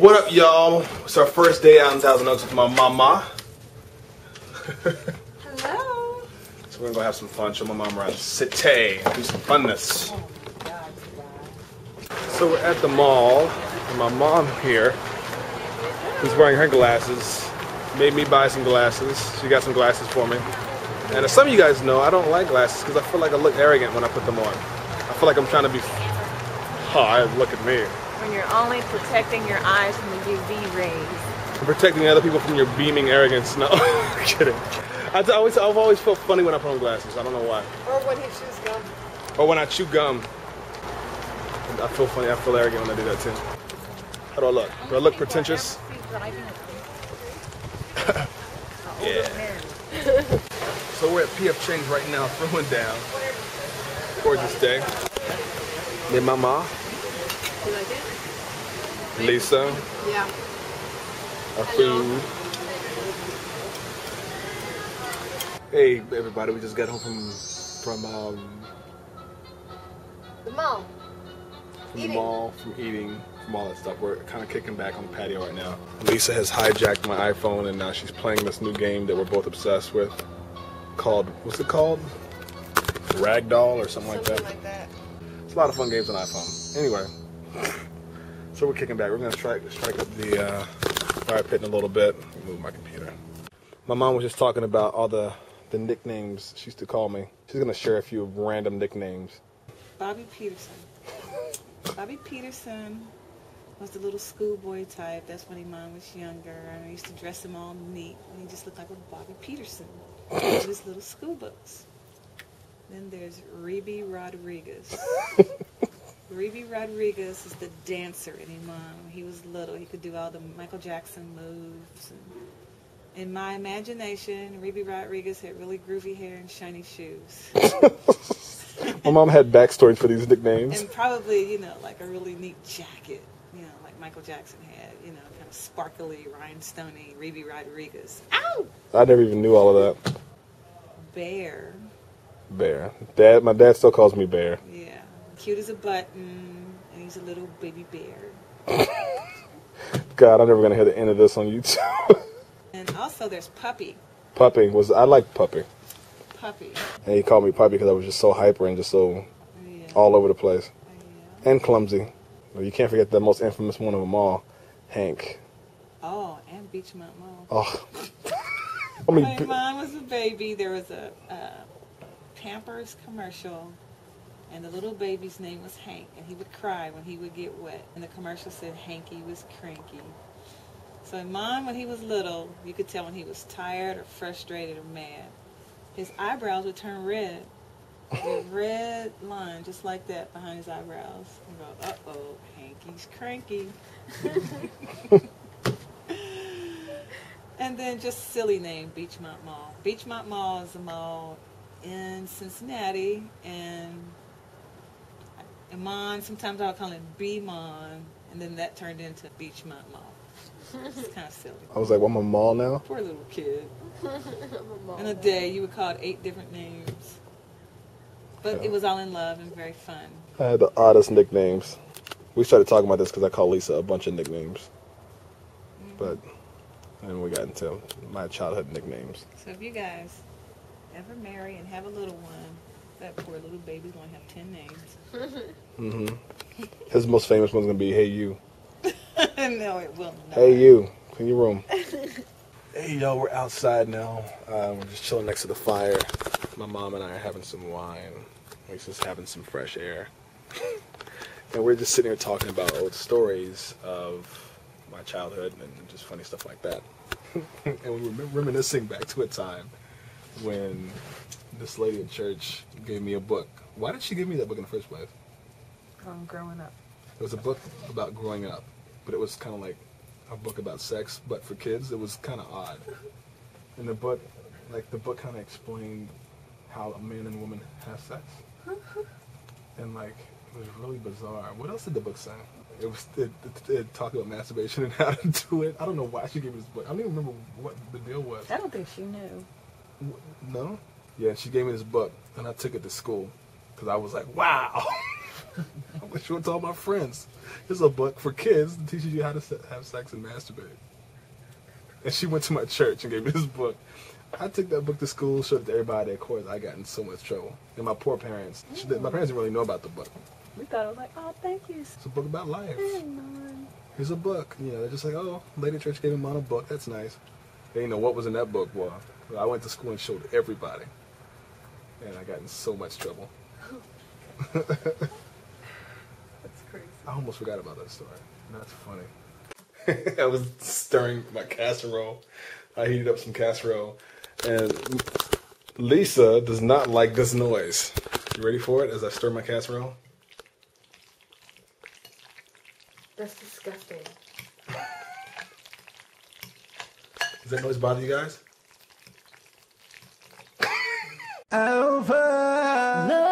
What up, y'all? It's our first day out in Thousand Oaks with my mama. Hello. So we're gonna go have some fun, show my mom around the city, do some funness. So we're at the mall, and my mom here, who's wearing her glasses, made me buy some glasses. She got some glasses for me. And as some of you guys know, I don't like glasses because I feel like I look arrogant when I put them on. I feel like I'm trying to be, hi, look at me. When you're only protecting your eyes from the UV rays. I'm protecting other people from your beaming arrogance. No, I'm kidding. I t- always, I've always felt funny when I put on glasses. I don't know why. Or when he chews gum. Or when I chew gum. I feel funny. I feel arrogant when I do that too. How do I look? Do I look pretentious? Yeah. So we're at PF Chang's right now, throwing down. Gorgeous day. Me, mama, You like it? Lisa, Yeah. our food. Hey everybody, we just got home from from um, The mall. from Eating. the mall, from eating, from all that stuff. We're kind of kicking back on the patio right now. Lisa has hijacked my iPhone and now she's playing this new game that we're both obsessed with called, what's it called? Ragdoll or something, like Something that. like that. It's a lot of fun games on iPhone. Anyway, so we're kicking back. We're going to strike, strike up the uh, fire pit in a little bit. Move my computer. My mom was just talking about all the, the nicknames she used to call me. She's going to share a few random nicknames. Bobby Peterson. Bobby Peterson was the little schoolboy type. That's when mom was younger. And I used to dress him all neat. And he just looked like a Bobby Peterson with his little school books. Then there's Reby Rodriguez. Reby Rodriguez is the dancer in Iman. When he was little, he could do all the Michael Jackson moves. And in my imagination, Reby Rodriguez had really groovy hair and shiny shoes. My mom had backstories for these nicknames. And probably, you know, like a really neat jacket, you know, like Michael Jackson had, you know, kind of sparkly, rhinestoney, Reby Rodriguez. Ow! I never even knew all of that. Bear. Bear. Dad, my dad still calls me Bear. Yeah. Cute as a button. And he's a little baby bear. God, I'm never gonna hear the end of this on YouTube. And also there's Puppy. Puppy was I like Puppy, Puppy. and he called me Puppy because I was just so hyper and just so Yeah. all over the place yeah. and clumsy. You can't forget the most infamous one of them all, Hank. Oh, and Beechmont Mall. Oh, I mean, mine was a baby, there was a uh, Pampers commercial, and the little baby's name was Hank, and he would cry when he would get wet. And the commercial said Hanky was cranky. So in mine, when he was little, you could tell when he was tired or frustrated or mad. His eyebrows would turn red. A red line just like that behind his eyebrows. And go, uh-oh, Hanky's cranky. And then just silly name, Beechmont Mall. Beechmont Mall is a mall in Cincinnati, and Iman, sometimes I'll call it B-Mon, and then that turned into Beechmont Mall. It's kind of silly. I was like, well, I'm a mall now. Poor little kid. In a day, you would call it eight different names. But it was all in love and very fun. I had the oddest nicknames. We started talking about this because I called Lisa a bunch of nicknames, mm-hmm. but then we got into my childhood nicknames. So if you guys ever marry and have a little one, that poor little baby's going to have 10 names. mm-hmm. His most famous one's gonna be "Hey you." no, it will not. Hey you, clean your room. hey yo, we're outside now. Uh, we're just chilling next to the fire. My mom and I are having some wine. We're just having some fresh air. and we're just sitting here talking about old stories of my childhood and just funny stuff like that. and we were reminiscing back to a time when this lady at church gave me a book. Why did she give me that book in the first place? From growing up. It was a book about growing up, but it was kind of like a book about sex, but for kids. It was kind of odd. And the book, like the book, kind of explained how a man and woman have sex, and like it was really bizarre. What else did the book say? It was it, it, it talked about masturbation and how to do it. I don't know why she gave me this book. I don't even remember what the deal was. I don't think she knew. No? Yeah, she gave me this book, and I took it to school because I was like, wow. To show it to all my friends. Here's a book for kids that teaches you how to have sex and masturbate. And she went to my church and gave me this book. I took that book to school, showed it to everybody. Of course, I got in so much trouble. And my poor parents, she my parents didn't really know about the book. We thought it was like, oh, thank you. It's a book about life. Son. Here's a book. You know, they're just like, oh, Lady Church gave him on a book. That's nice. They didn't know what was in that book. Well, I went to school and showed everybody. And I got in so much trouble. That's crazy. I almost forgot about that story. That's funny. I was stirring my casserole. I heated up some casserole. And Lisa does not like this noise. You ready for it as I stir my casserole? That's disgusting. Does that noise bother you guys? Alpha.